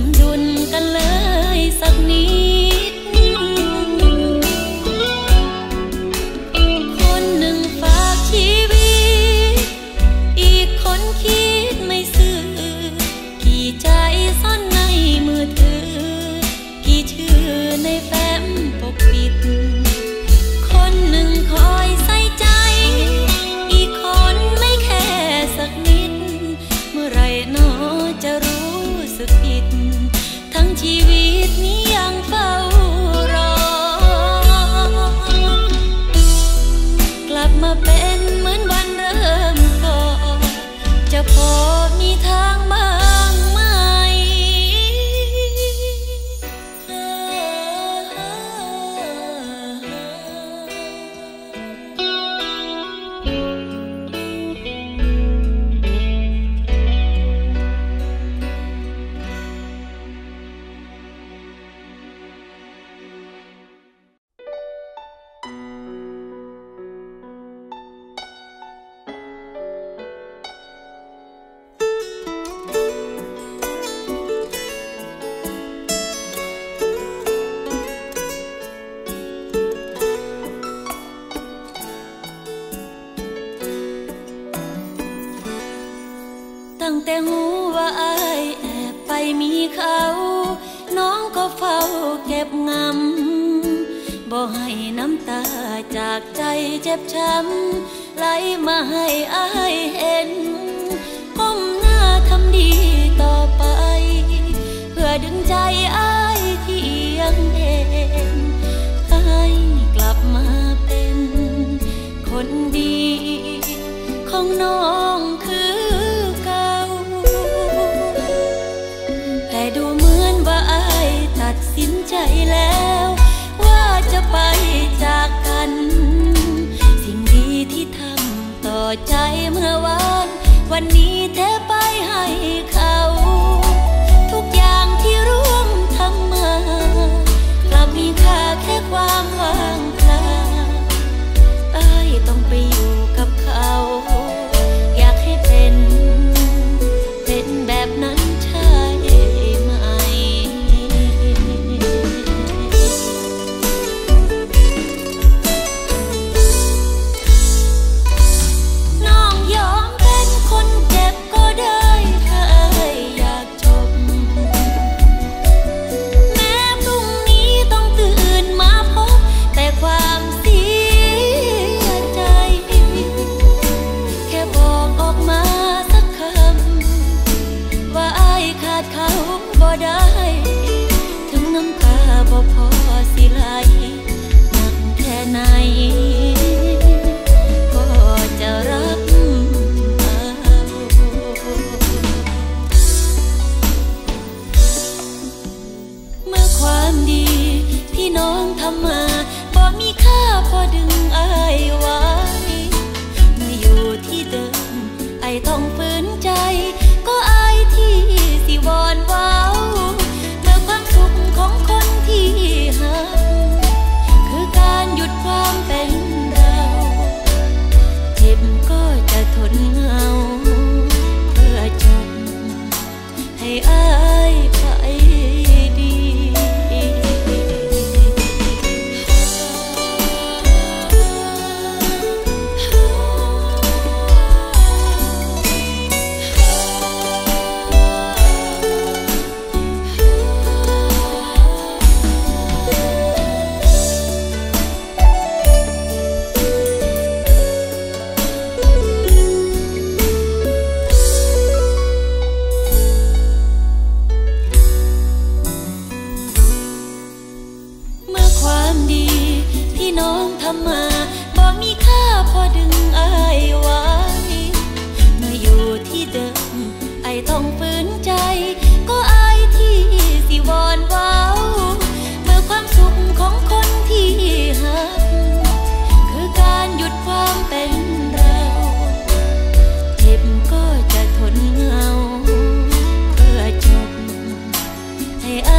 มดุลกันเลยสักนี้ ให้น้ำตาจากใจเจ็บช้ำไหลมาให้อายเห็นก้มหน้าทำดีต่อไป เพื่อดึงใจอายที่ยังเห็นให้กลับมาเป็นคนดีของน้องคือเก่า แต่ดูเหมือนว่าอายตัดสินใจแล้ว วันนี้เธอ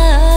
love.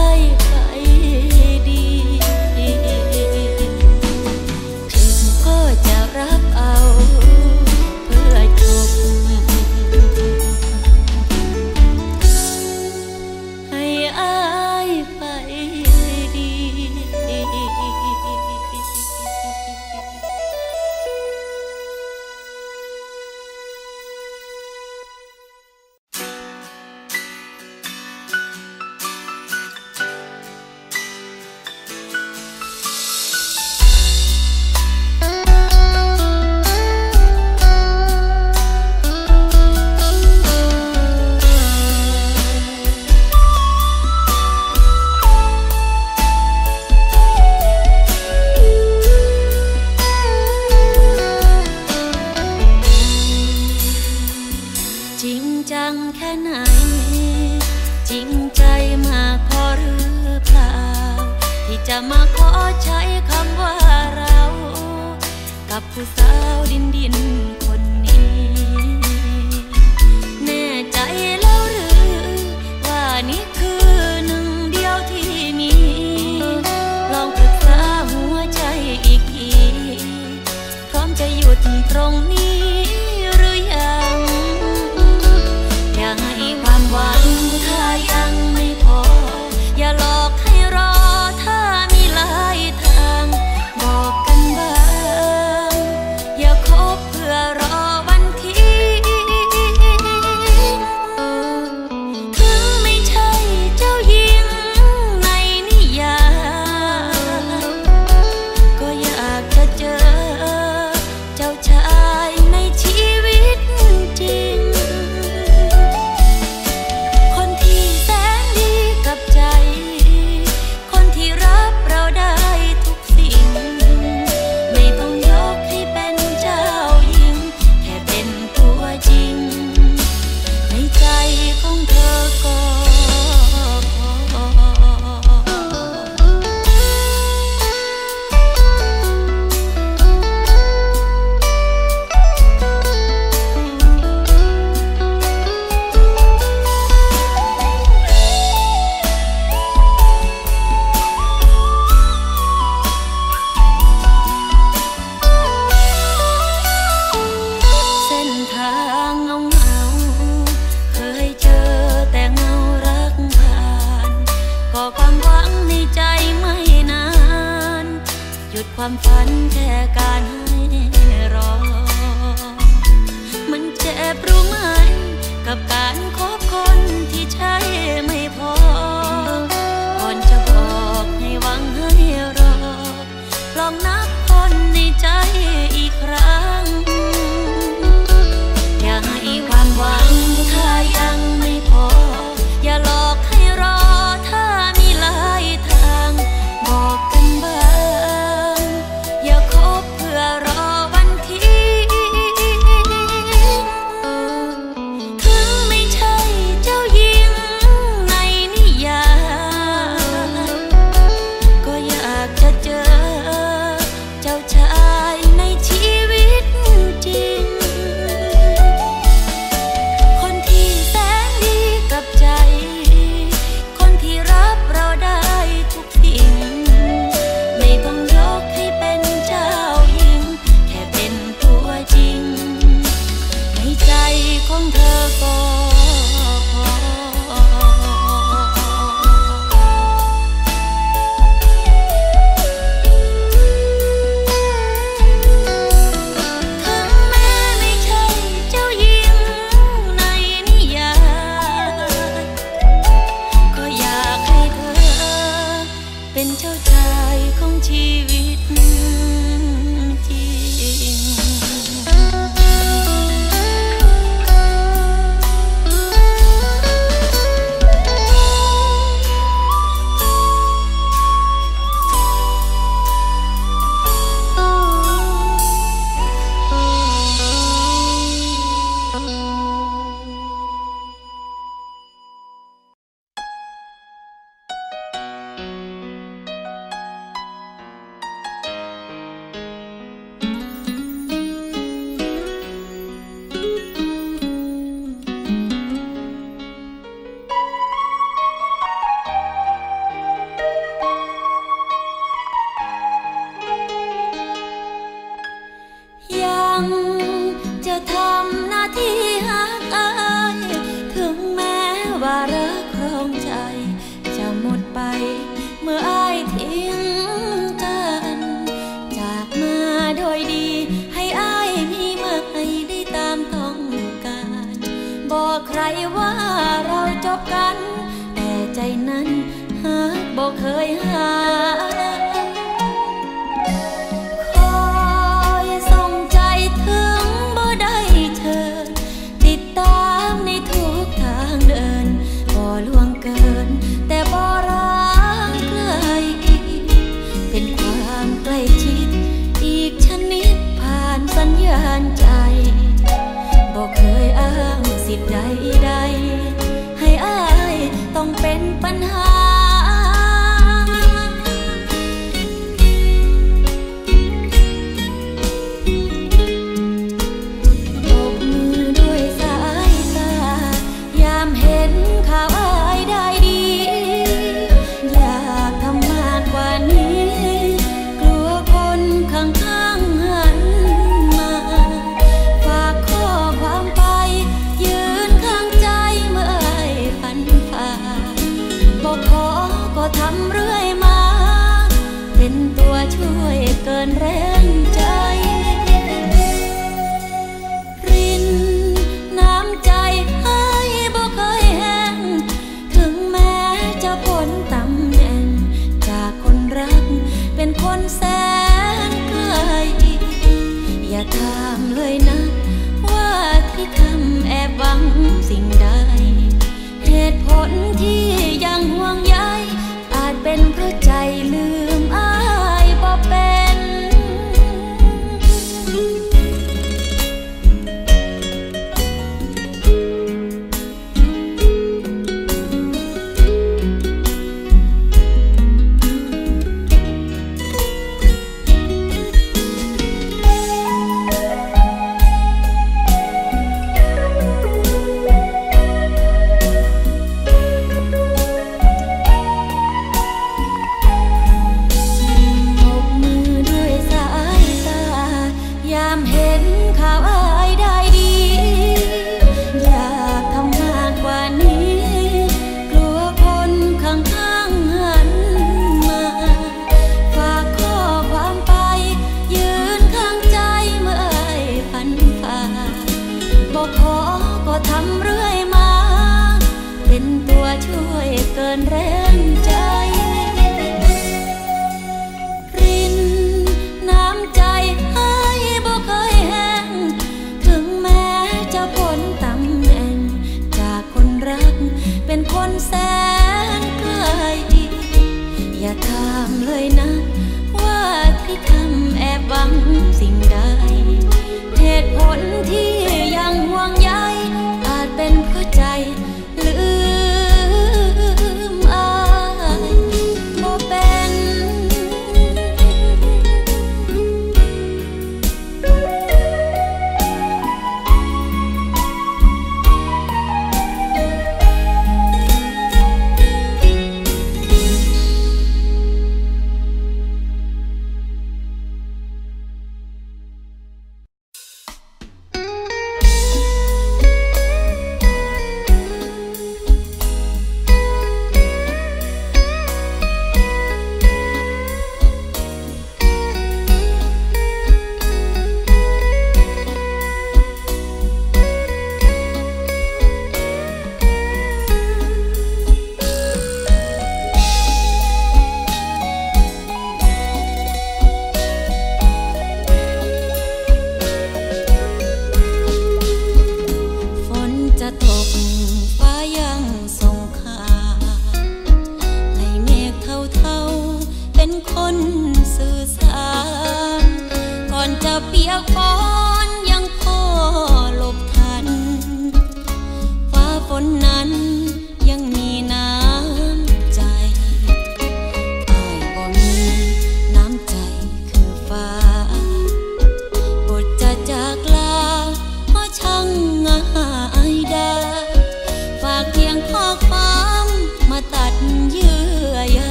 เกินแรง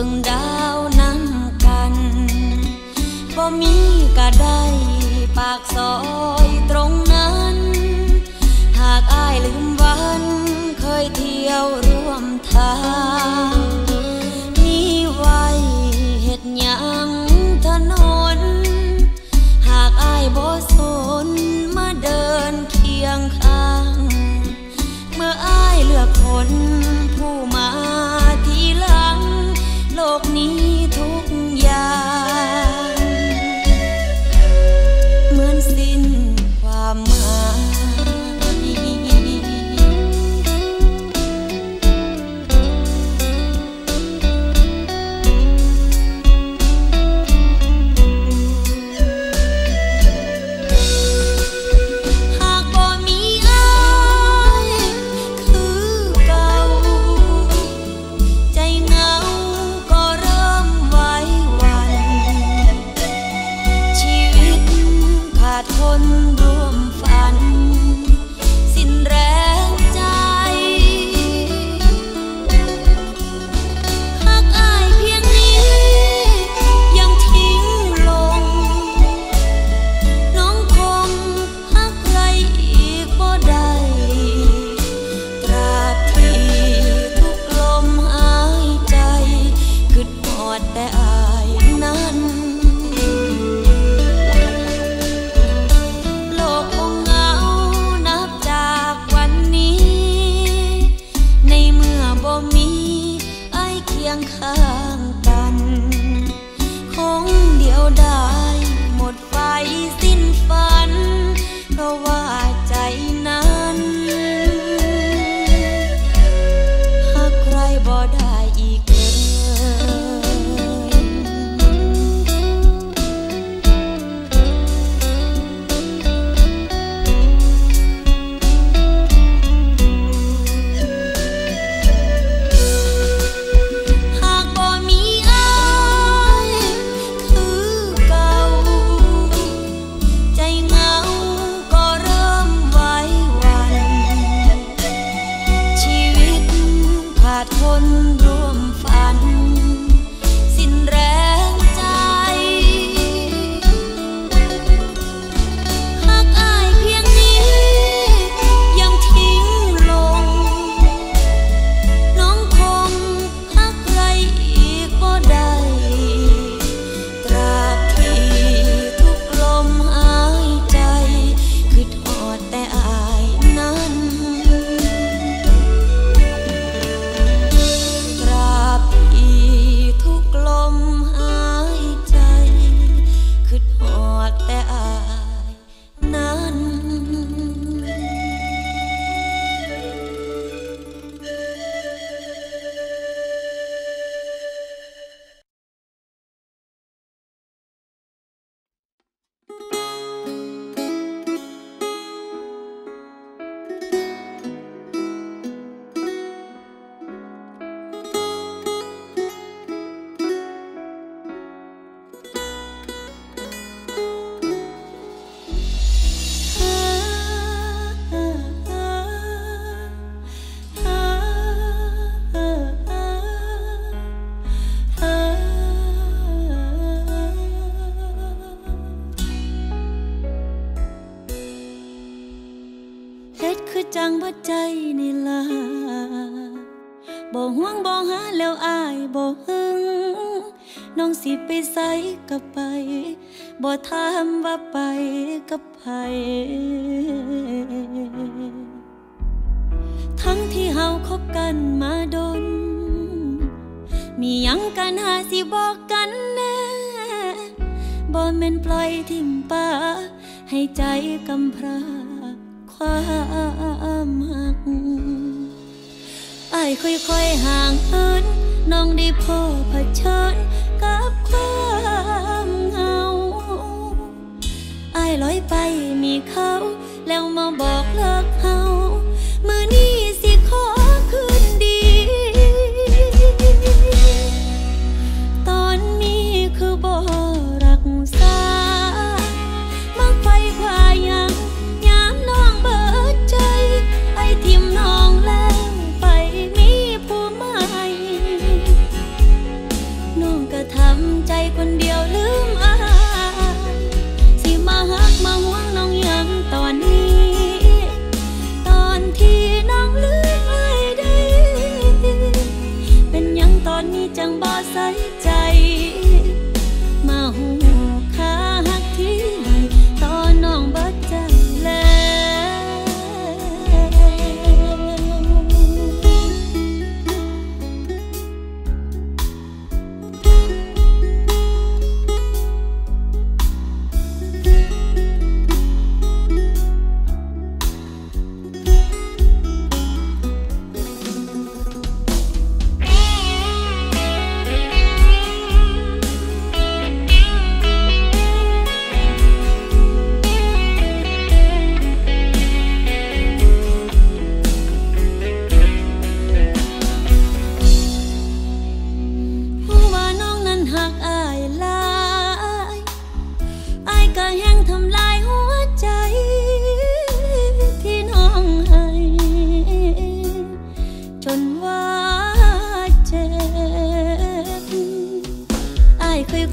บิ่งดาวนำกันบ่มีก็ได้ปากสอง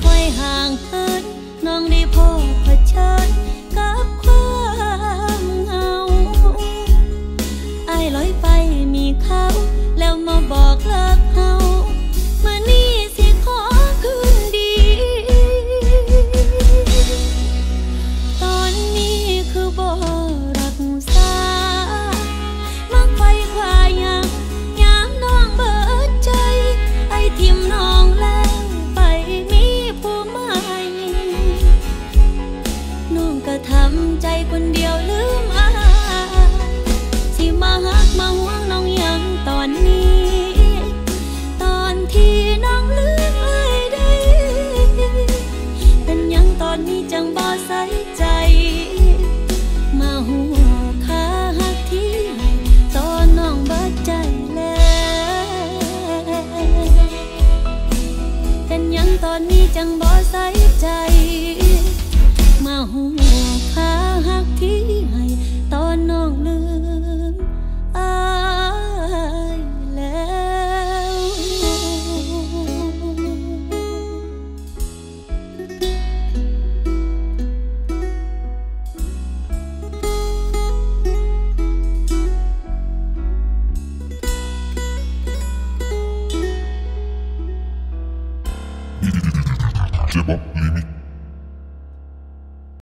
ค่อยห่างเหินน้องได้พบเผชิญ